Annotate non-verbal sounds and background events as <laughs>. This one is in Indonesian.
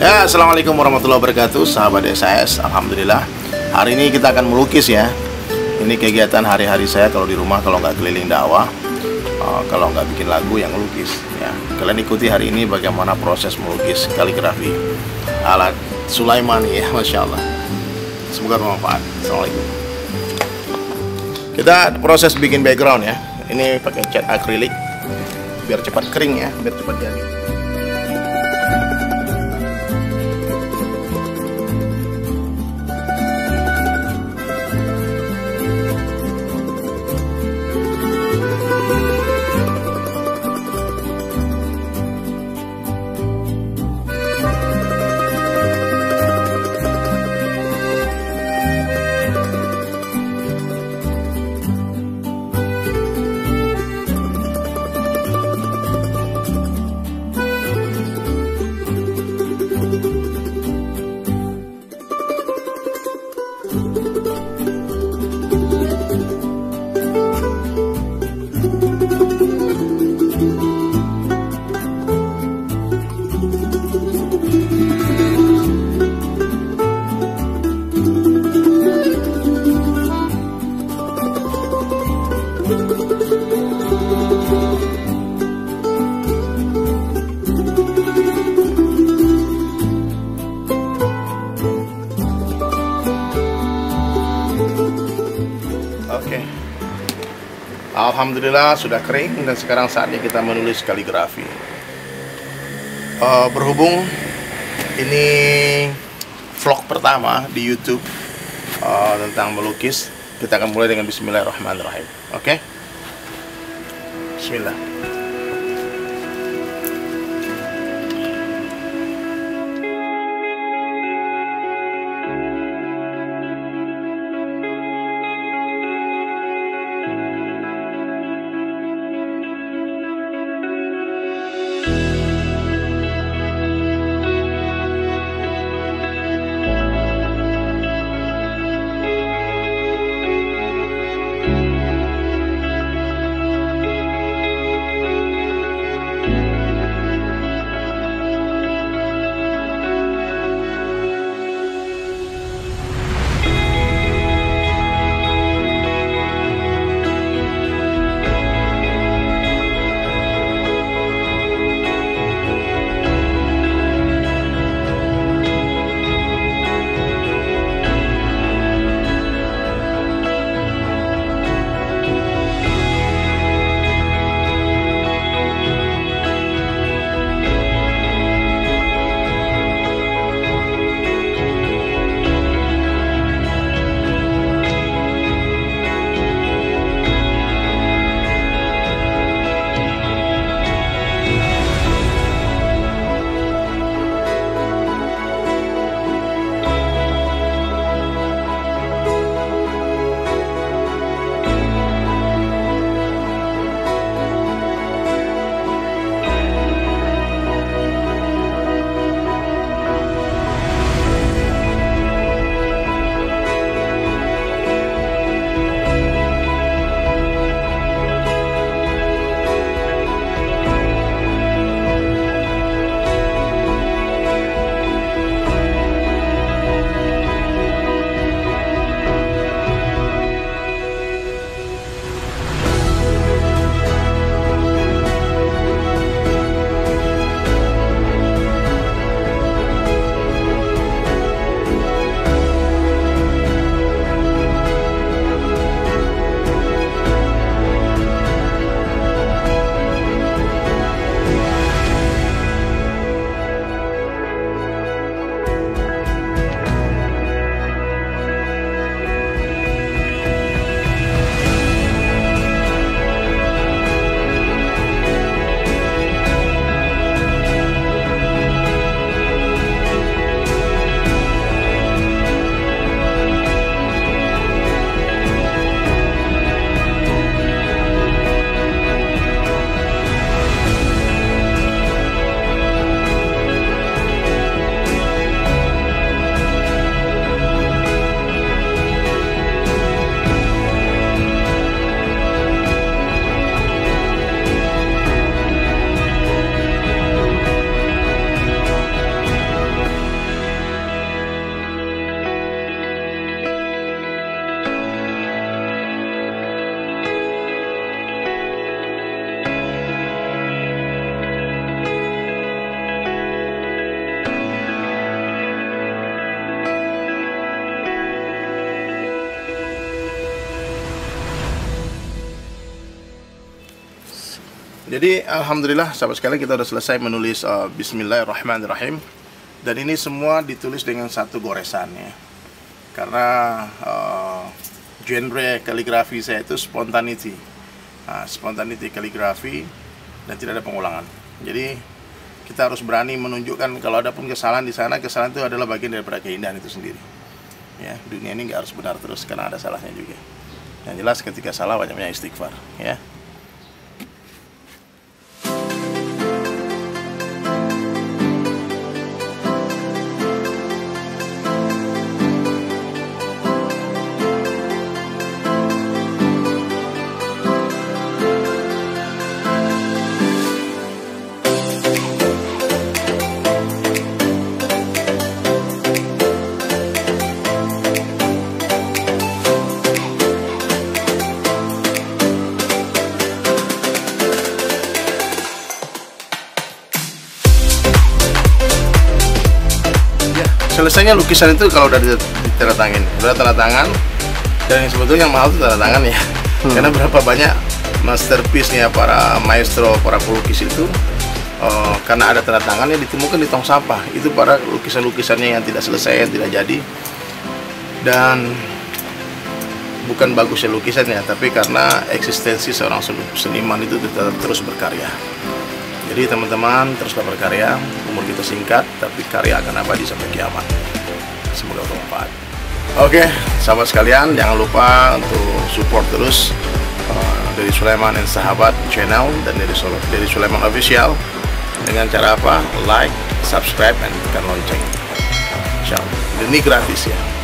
Ya, Assalamualaikum warahmatullahi wabarakatuh Sahabat SAS, Alhamdulillah. Hari ini kita akan melukis ya. Ini kegiatan hari-hari saya kalau di rumah Kalau nggak keliling dakwah uh, Kalau nggak bikin lagu yang melukis ya. Kalian ikuti hari ini bagaimana proses melukis kaligrafi Alat Sulaiman ya, <laughs> Masya Allah. Semoga bermanfaat. Assalamualaikum. Kita proses bikin background ya. Ini pakai cat akrilik Biar cepat kering ya, biar cepat jadi Oke. Alhamdulillah sudah kering dan sekarang saatnya kita menulis kaligrafi. Uh, berhubung ini vlog pertama di YouTube uh, tentang melukis, kita akan mulai dengan Bismillahirrahmanirrahim. Oke? Bismillah. Jadi alhamdulillah sahabat sekalian kita sudah selesai menulis uh, Bismillahirrahmanirrahim dan ini semua ditulis dengan satu goresan ya. Karena uh, genre kaligrafi saya itu spontaneity, nah, spontaneity kaligrafi dan tidak ada pengulangan. Jadi kita harus berani menunjukkan kalau ada pun kesalahan di sana, kesalahan itu adalah bagian daripada keindahan itu sendiri. Ya, dunia ini nggak harus benar terus karena ada salahnya juga. Yang jelas ketika salah banyaknya istighfar, ya. Selesainya lukisan itu kalau udah ditandatangin udah tanda tangan dan yang sebetulnya yang mahal itu tanda tangan ya. Hmm. karena berapa banyak masterpiece-nya para maestro para pelukis itu uh, karena ada tanda tangannya ditemukan di tong sampah. Itu para lukisan-lukisannya yang tidak selesai yang tidak jadi. Dan bukan bagusnya lukisannya tapi karena eksistensi seorang seniman itu tetap terus berkarya jadi teman-teman teruslah berkarya, umur kita singkat, tapi karya akan abadi sampai kiamat. Semoga bermanfaat. Oke, sahabat sekalian, jangan lupa untuk support terus uh, dari Sulaiman dan Sahabat channel dan dari dari Sulaiman Official dengan cara apa? Like, subscribe, dan tekan lonceng. Allah. Ini gratis ya.